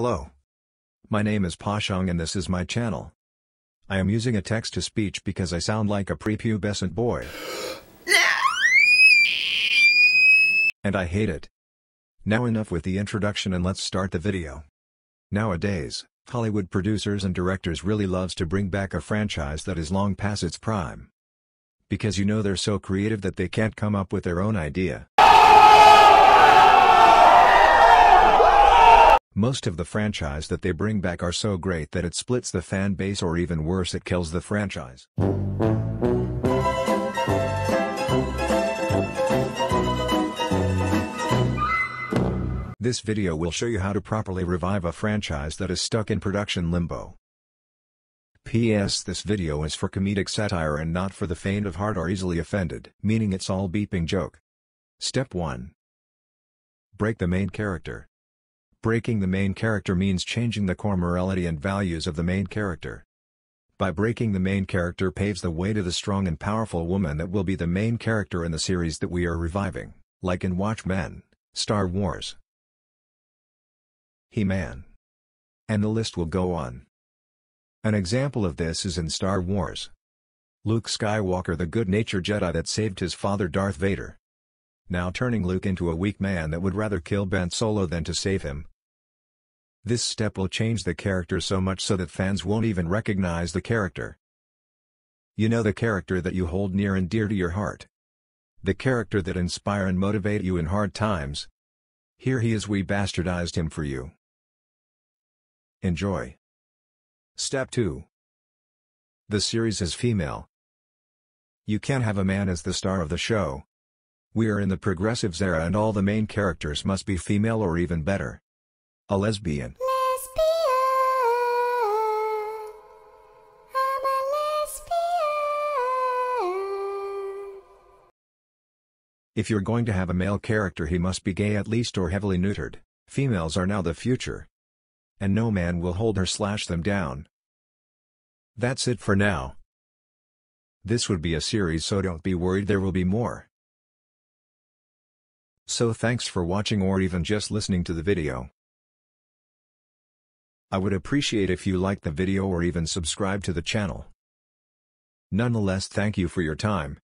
Hello. My name is Pashang and this is my channel. I am using a text-to-speech because I sound like a prepubescent boy. and I hate it. Now enough with the introduction and let's start the video. Nowadays, Hollywood producers and directors really loves to bring back a franchise that is long past its prime. Because you know they're so creative that they can't come up with their own idea. Most of the franchise that they bring back are so great that it splits the fan base or even worse it kills the franchise. This video will show you how to properly revive a franchise that is stuck in production limbo. P.S. This video is for comedic satire and not for the faint of heart or easily offended. Meaning it's all beeping joke. Step 1. Break the main character. Breaking the main character means changing the core morality and values of the main character. By breaking the main character paves the way to the strong and powerful woman that will be the main character in the series that we are reviving, like in Watchmen, Star Wars, He-Man. And the list will go on. An example of this is in Star Wars. Luke Skywalker the good-natured Jedi that saved his father Darth Vader. Now turning Luke into a weak man that would rather kill Ben Solo than to save him. This step will change the character so much so that fans won't even recognize the character. You know the character that you hold near and dear to your heart. The character that inspire and motivate you in hard times. Here he is we bastardized him for you. Enjoy. Step 2. The series is female. You can't have a man as the star of the show. We are in the progressives era and all the main characters must be female or even better. A lesbian. If you're going to have a male character he must be gay at least or heavily neutered. Females are now the future. And no man will hold her slash them down. That's it for now. This would be a series so don't be worried there will be more. So thanks for watching or even just listening to the video. I would appreciate if you liked the video or even subscribe to the channel. Nonetheless thank you for your time,